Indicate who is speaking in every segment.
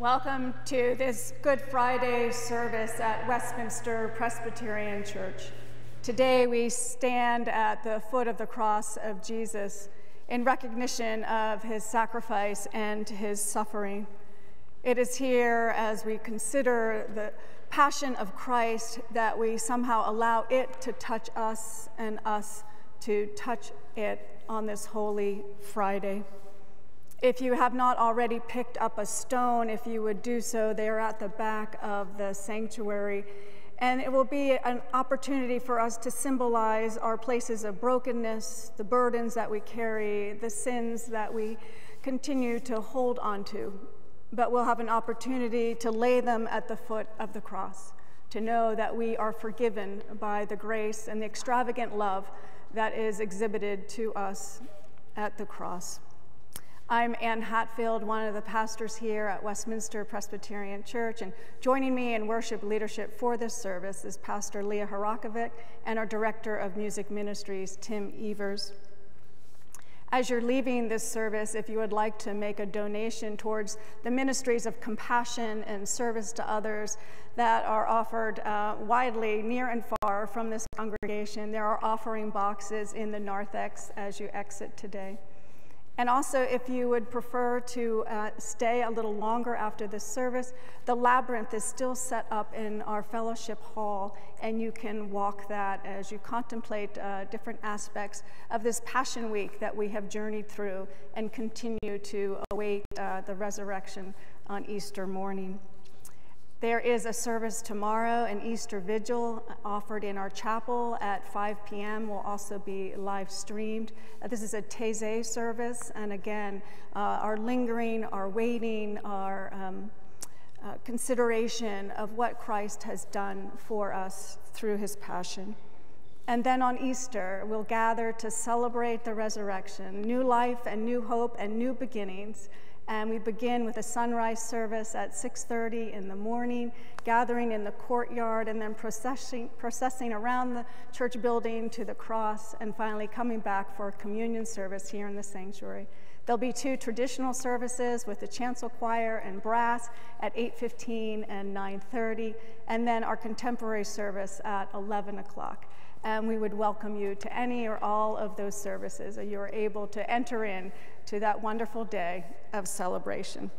Speaker 1: Welcome to this Good Friday service at Westminster Presbyterian Church. Today we stand at the foot of the cross of Jesus in recognition of his sacrifice and his suffering. It is here as we consider the passion of Christ that we somehow allow it to touch us and us to touch it on this Holy Friday. If you have not already picked up a stone, if you would do so, they are at the back of the sanctuary. And it will be an opportunity for us to symbolize our places of brokenness, the burdens that we carry, the sins that we continue to hold onto. But we'll have an opportunity to lay them at the foot of the cross, to know that we are forgiven by the grace and the extravagant love that is exhibited to us at the cross. I'm Ann Hatfield, one of the pastors here at Westminster Presbyterian Church, and joining me in worship leadership for this service is Pastor Leah Harakovic and our Director of Music Ministries, Tim Evers. As you're leaving this service, if you would like to make a donation towards the ministries of compassion and service to others that are offered uh, widely, near and far from this congregation, there are offering boxes in the narthex as you exit today. And also, if you would prefer to uh, stay a little longer after this service, the labyrinth is still set up in our fellowship hall, and you can walk that as you contemplate uh, different aspects of this Passion Week that we have journeyed through and continue to await uh, the resurrection on Easter morning. There is a service tomorrow, an Easter vigil offered in our chapel at 5 p.m. will also be live streamed. Uh, this is a Taizé service, and again, uh, our lingering, our waiting, our um, uh, consideration of what Christ has done for us through his passion. And then on Easter, we'll gather to celebrate the resurrection, new life and new hope and new beginnings and we begin with a sunrise service at 6.30 in the morning, gathering in the courtyard and then processing, processing around the church building to the cross and finally coming back for a communion service here in the sanctuary. There'll be two traditional services with the chancel choir and brass at 8.15 and 9.30, and then our contemporary service at 11 o'clock and we would welcome you to any or all of those services that you are able to enter in to that wonderful day of celebration.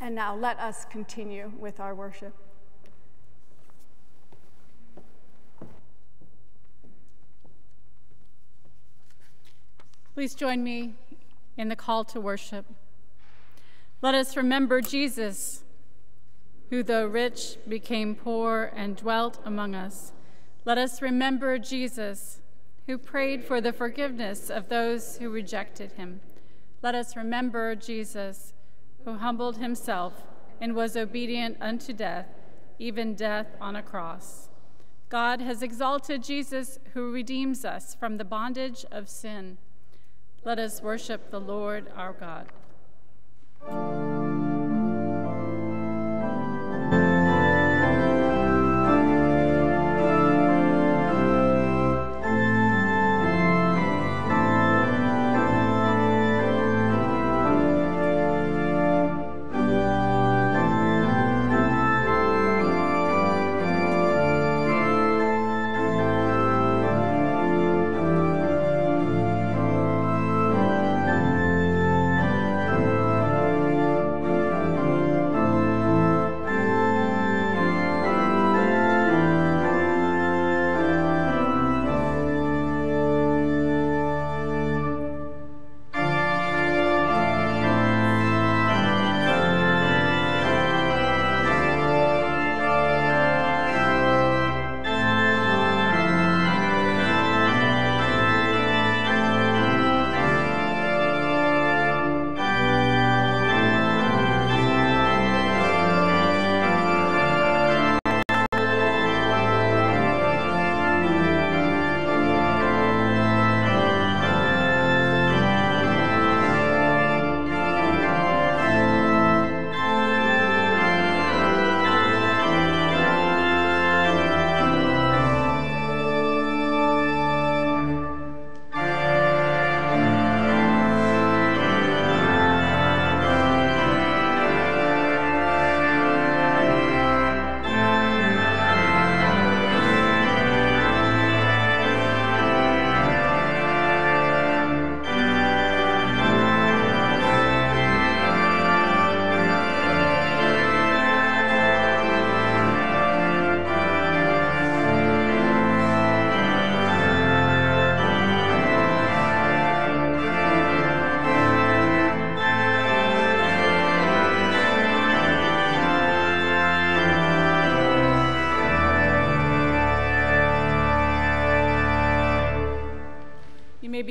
Speaker 1: And now let us continue with our worship.
Speaker 2: Please join me in the call to worship. Let us remember Jesus, who, though rich, became poor and dwelt among us let us remember Jesus, who prayed for the forgiveness of those who rejected him. Let us remember Jesus, who humbled himself and was obedient unto death, even death on a cross. God has exalted Jesus, who redeems us from the bondage of sin. Let us worship the Lord our God.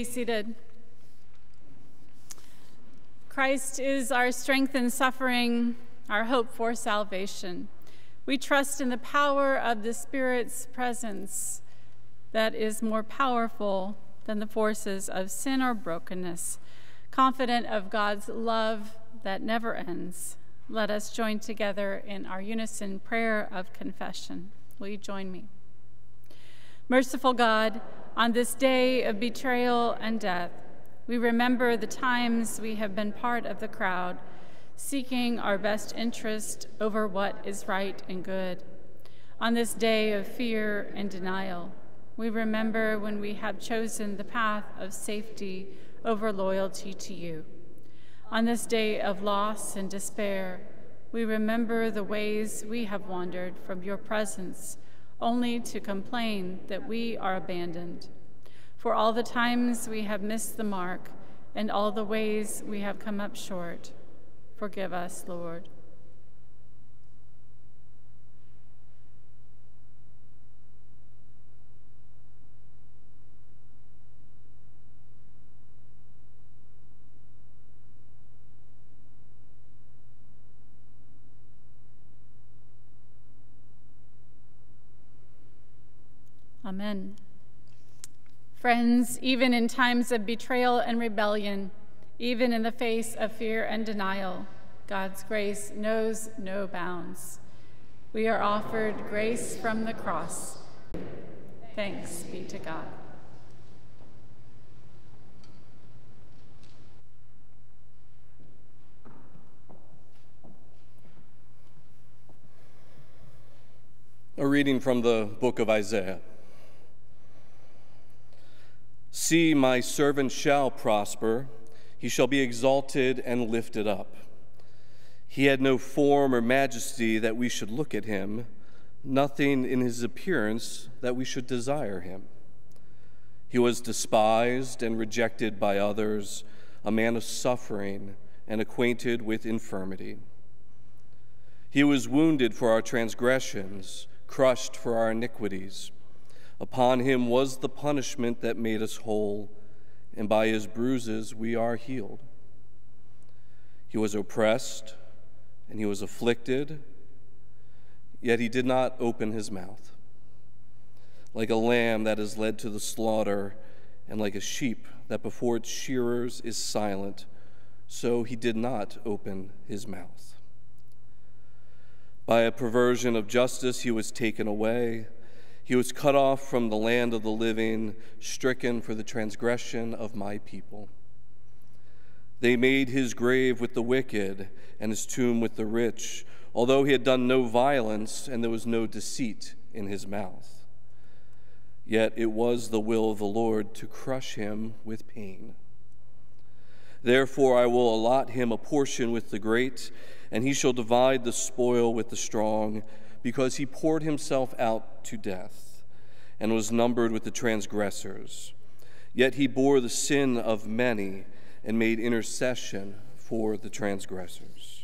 Speaker 2: Be seated. Christ is our strength in suffering, our hope for salvation. We trust in the power of the Spirit's presence that is more powerful than the forces of sin or brokenness, confident of God's love that never ends. Let us join together in our unison prayer of confession. Will you join me? Merciful God, on this day of betrayal and death, we remember the times we have been part of the crowd, seeking our best interest over what is right and good. On this day of fear and denial, we remember when we have chosen the path of safety over loyalty to you. On this day of loss and despair, we remember the ways we have wandered from your presence only to complain that we are abandoned. For all the times we have missed the mark and all the ways we have come up short, forgive us, Lord. Amen. Friends, even in times of betrayal and rebellion, even in the face of fear and denial, God's grace knows no bounds. We are offered grace from the cross. Thanks be to God.
Speaker 3: A reading from the book of Isaiah. See, my servant shall prosper, he shall be exalted and lifted up. He had no form or majesty that we should look at him, nothing in his appearance that we should desire him. He was despised and rejected by others, a man of suffering and acquainted with infirmity. He was wounded for our transgressions, crushed for our iniquities. Upon him was the punishment that made us whole, and by his bruises we are healed. He was oppressed and he was afflicted, yet he did not open his mouth. Like a lamb that is led to the slaughter, and like a sheep that before its shearers is silent, so he did not open his mouth. By a perversion of justice, he was taken away. He was cut off from the land of the living, stricken for the transgression of my people. They made his grave with the wicked and his tomb with the rich, although he had done no violence and there was no deceit in his mouth. Yet it was the will of the Lord to crush him with pain. Therefore, I will allot him a portion with the great, and he shall divide the spoil with the strong because he poured himself out to death and was numbered with the transgressors. Yet he bore the sin of many and made intercession for the transgressors.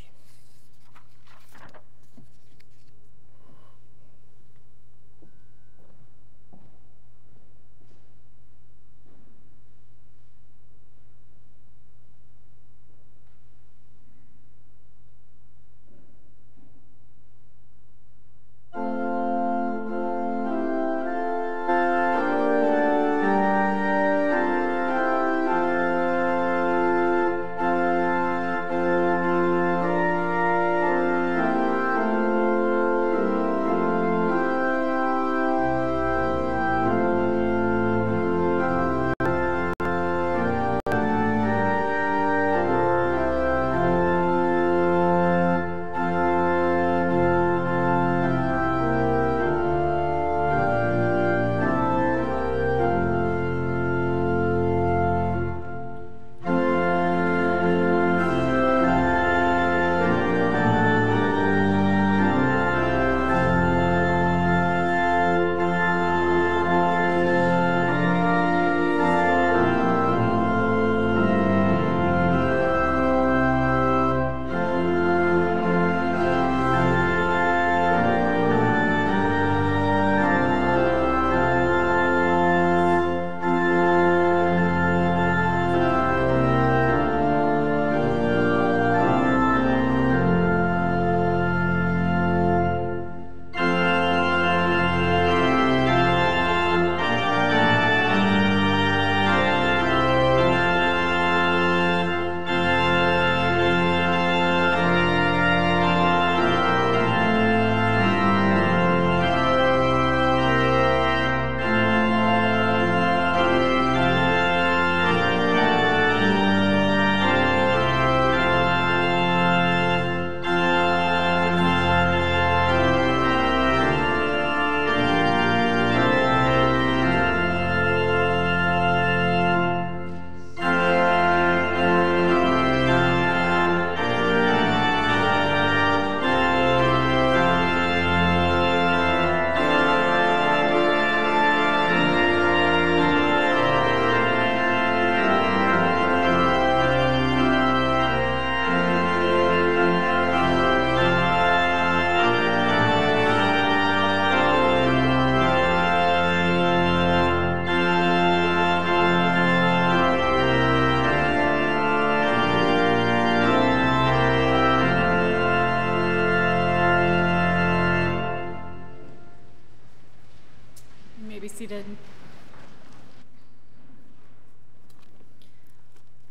Speaker 2: Seated.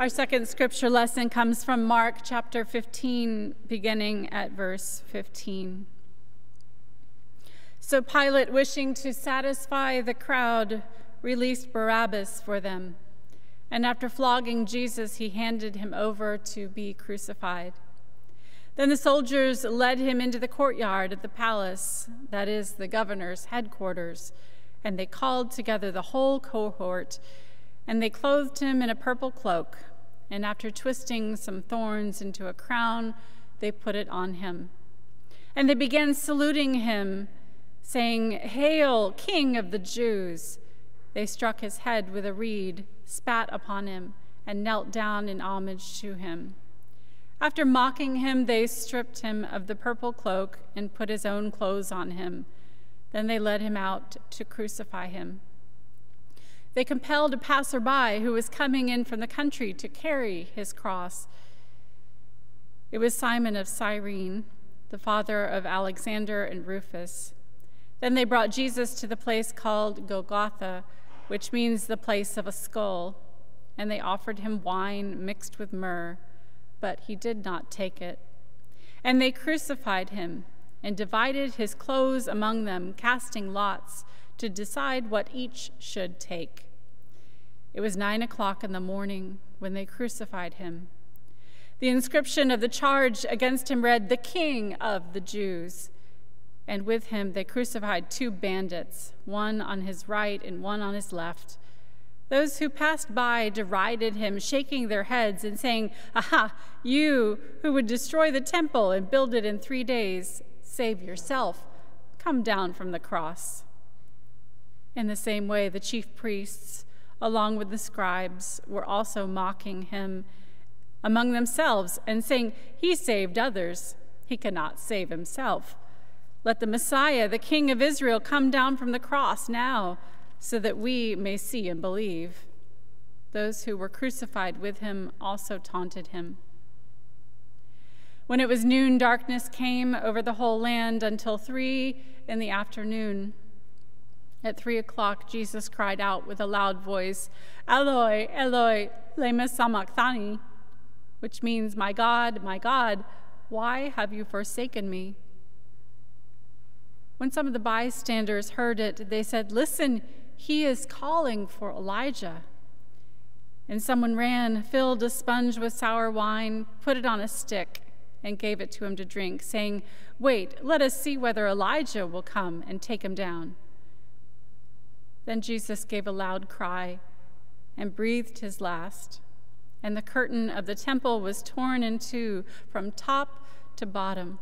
Speaker 2: Our second scripture lesson comes from Mark chapter 15, beginning at verse 15. So Pilate, wishing to satisfy the crowd, released Barabbas for them. And after flogging Jesus, he handed him over to be crucified. Then the soldiers led him into the courtyard of the palace, that is, the governor's headquarters, and they called together the whole cohort, and they clothed him in a purple cloak, and after twisting some thorns into a crown, they put it on him. And they began saluting him, saying, Hail, King of the Jews! They struck his head with a reed, spat upon him, and knelt down in homage to him. After mocking him, they stripped him of the purple cloak and put his own clothes on him. Then they led him out to crucify him. They compelled a passerby who was coming in from the country to carry his cross. It was Simon of Cyrene, the father of Alexander and Rufus. Then they brought Jesus to the place called Golgotha, which means the place of a skull, and they offered him wine mixed with myrrh but he did not take it. And they crucified him and divided his clothes among them, casting lots to decide what each should take. It was nine o'clock in the morning when they crucified him. The inscription of the charge against him read, The King of the Jews. And with him they crucified two bandits, one on his right and one on his left. Those who passed by derided him, shaking their heads and saying, Aha, you who would destroy the temple and build it in three days, save yourself. Come down from the cross. In the same way, the chief priests, along with the scribes, were also mocking him among themselves and saying, He saved others, he cannot save himself. Let the Messiah, the King of Israel, come down from the cross now so that we may see and believe. Those who were crucified with him also taunted him. When it was noon, darkness came over the whole land until three in the afternoon. At three o'clock, Jesus cried out with a loud voice, Eloi, Eloi, lema sabachthani, which means, My God, my God, why have you forsaken me? When some of the bystanders heard it, they said, Listen, he is calling for Elijah. And someone ran, filled a sponge with sour wine, put it on a stick, and gave it to him to drink, saying, Wait, let us see whether Elijah will come and take him down. Then Jesus gave a loud cry and breathed his last, and the curtain of the temple was torn in two from top to bottom.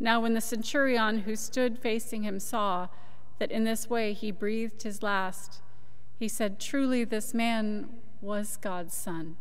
Speaker 2: Now, when the centurion who stood facing him saw that in this way he breathed his last. He said, Truly, this man was God's son.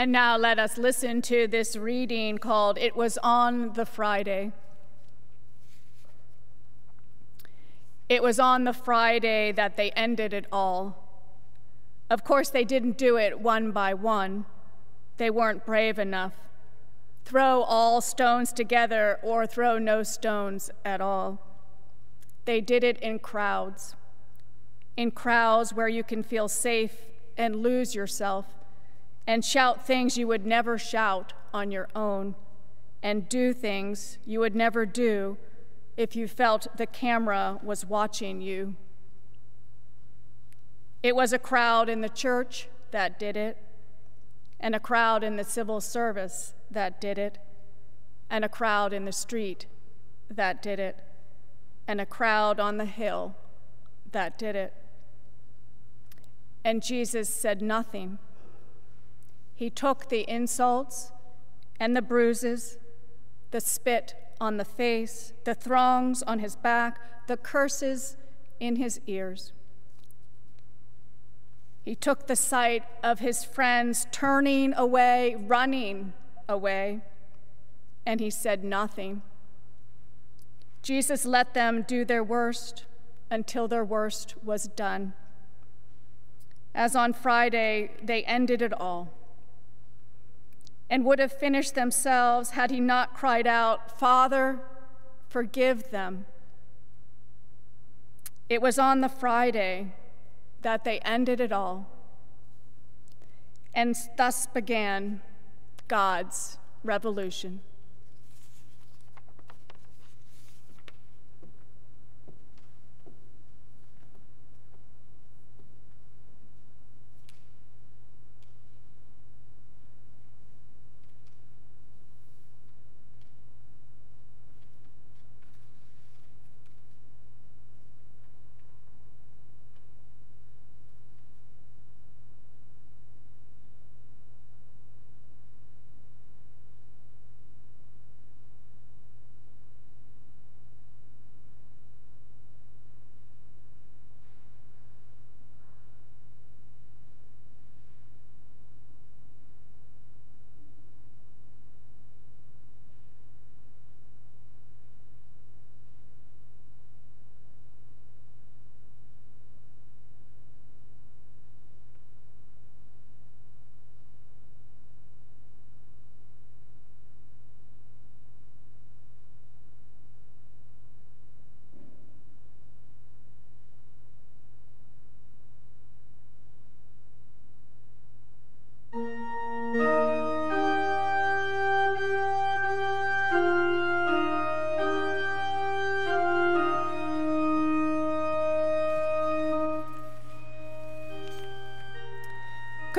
Speaker 1: And now let us listen to this reading called It Was on the Friday. It was on the Friday that they ended it all. Of course, they didn't do it one by one. They weren't brave enough. Throw all stones together or throw no stones at all. They did it in crowds, in crowds where you can feel safe and lose yourself and shout things you would never shout on your own, and do things you would never do if you felt the camera was watching you. It was a crowd in the church that did it, and a crowd in the civil service that did it, and a crowd in the street that did it, and a crowd on the hill that did it. And Jesus said nothing. He took the insults and the bruises, the spit on the face, the throngs on his back, the curses in his ears. He took the sight of his friends turning away, running away, and he said nothing. Jesus let them do their worst until their worst was done. As on Friday, they ended it all and would have finished themselves had he not cried out, Father, forgive them. It was on the Friday that they ended it all. And thus began God's revolution.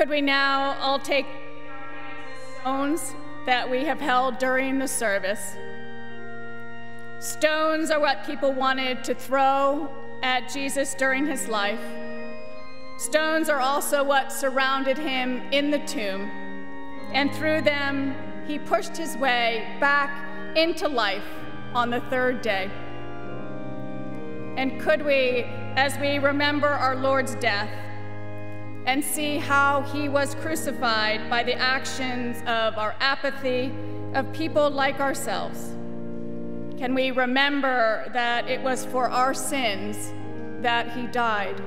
Speaker 1: Could we now all take stones that we have held during the service? Stones are what people wanted to throw at Jesus during his life. Stones are also what surrounded him in the tomb, and through them, he pushed his way back into life on the third day. And could we, as we remember our Lord's death, and see how he was crucified by the actions of our apathy, of people like ourselves? Can we remember that it was for our sins that he died?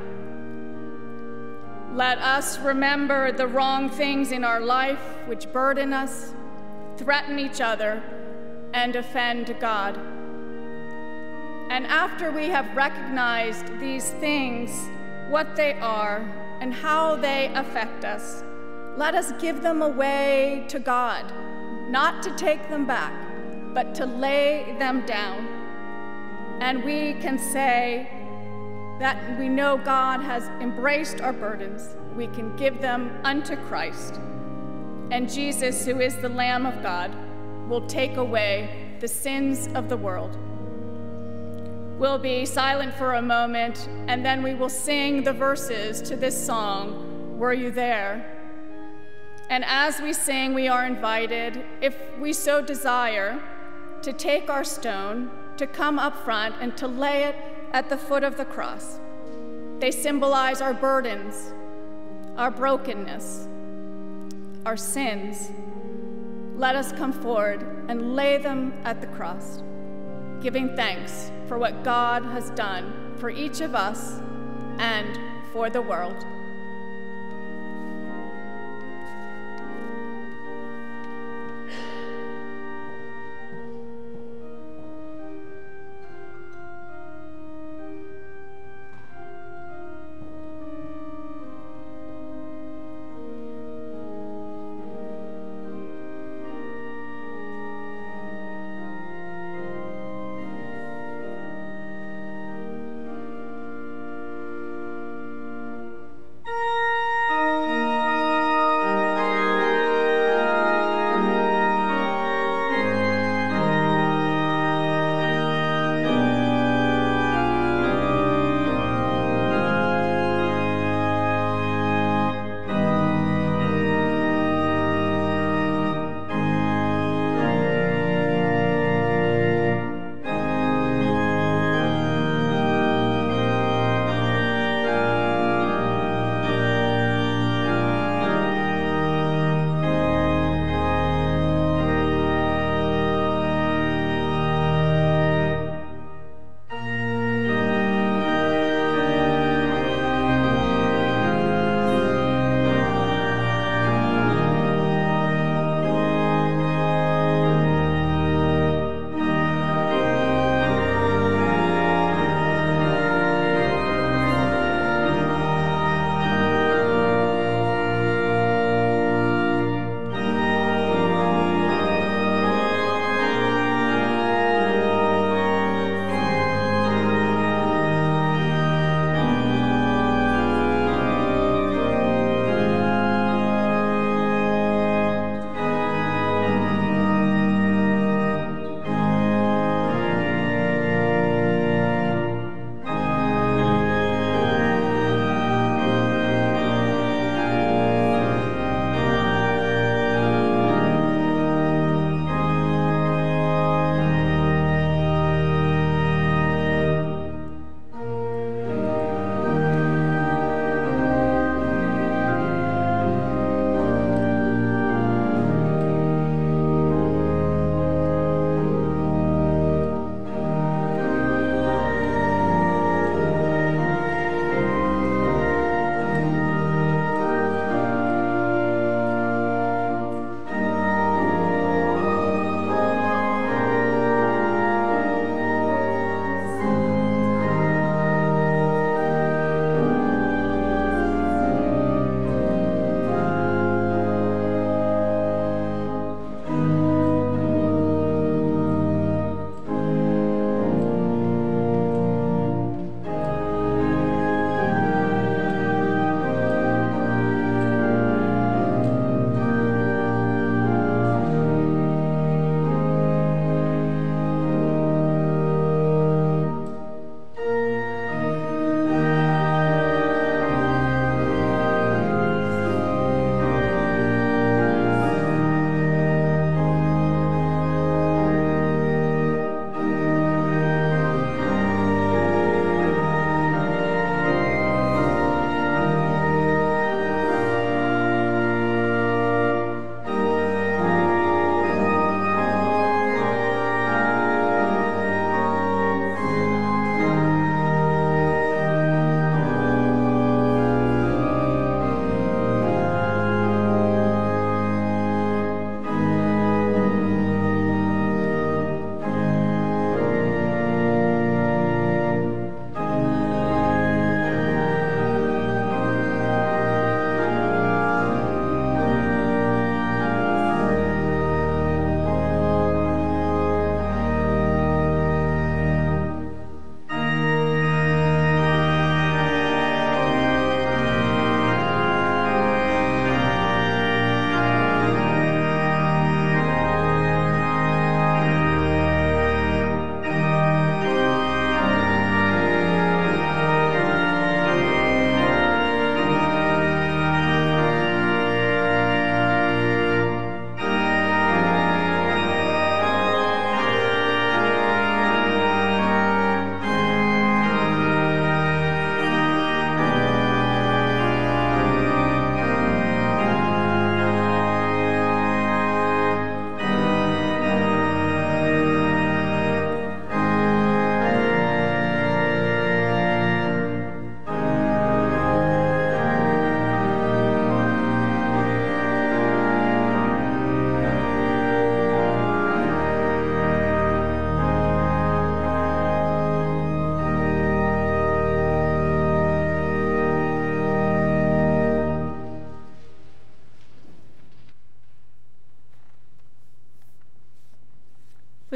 Speaker 1: Let us remember the wrong things in our life which burden us, threaten each other, and offend God. And after we have recognized these things, what they are, and how they affect us. Let us give them away to God, not to take them back, but to lay them down. And we can say that we know God has embraced our burdens. We can give them unto Christ. And Jesus, who is the Lamb of God, will take away the sins of the world. We'll be silent for a moment, and then we will sing the verses to this song, Were You There? And as we sing, we are invited, if we so desire, to take our stone, to come up front, and to lay it at the foot of the cross. They symbolize our burdens, our brokenness, our sins, let us come forward and lay them at the cross, giving thanks for what God has done for each of us and for the world.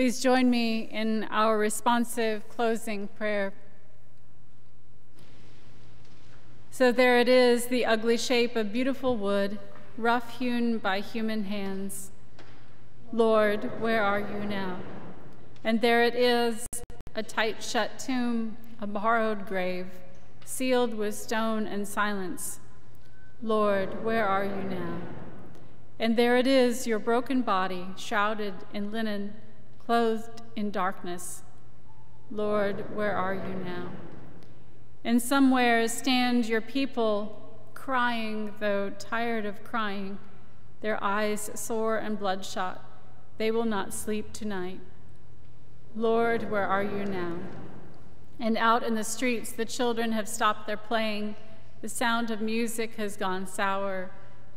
Speaker 2: Please join me in our responsive closing prayer. So there it is, the ugly shape of beautiful wood, rough hewn by human hands. Lord, where are you now? And there it is, a tight shut tomb, a borrowed grave, sealed with stone and silence. Lord, where are you now? And there it is, your broken body, shrouded in linen, clothed in darkness. Lord, where are you now? And somewhere stand your people, crying, though tired of crying, their eyes sore and bloodshot. They will not sleep tonight. Lord, where are you now? And out in the streets, the children have stopped their playing. The sound of music has gone sour.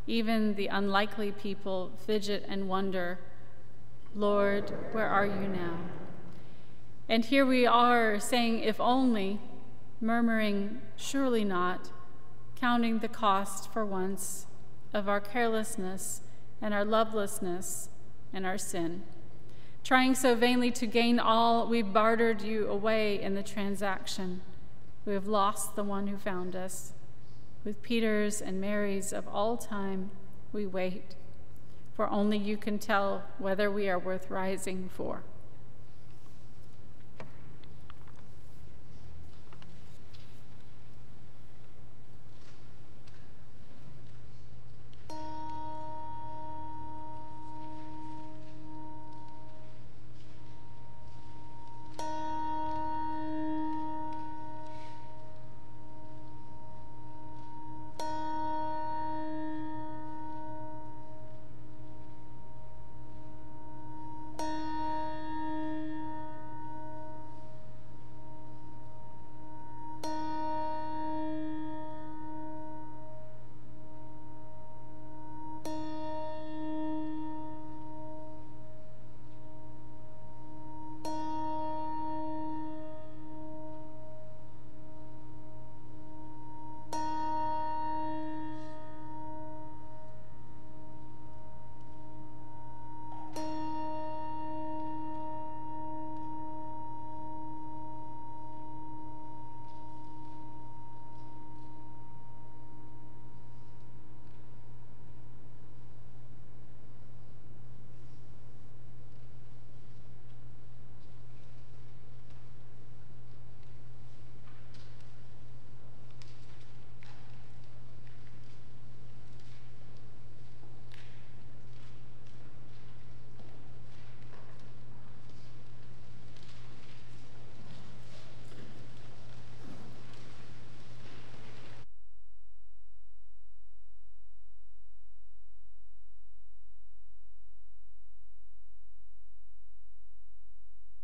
Speaker 2: Even the unlikely people fidget and wonder, Lord, where are you now? And here we are saying, if only, murmuring, surely not, counting the cost for once of our carelessness and our lovelessness and our sin. Trying so vainly to gain all, we bartered you away in the transaction. We have lost the one who found us. With Peter's and Mary's of all time, we wait, for only you can tell whether we are worth rising for.